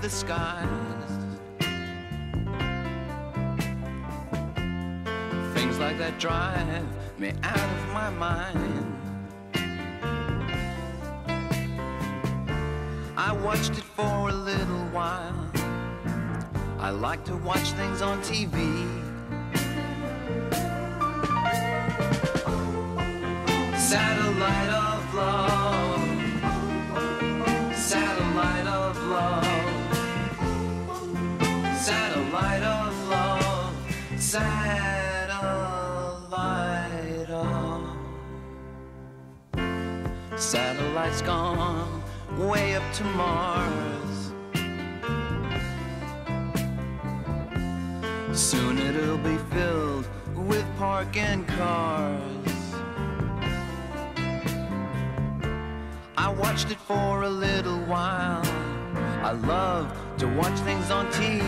the skies. Things like that drive me out of my mind. I watched it for a little while. I like to watch things on TV. Satellite of love. Satellite of. Oh. Satellite's gone way up to Mars. Soon it'll be filled with parking cars. I watched it for a little while. I love to watch things on TV.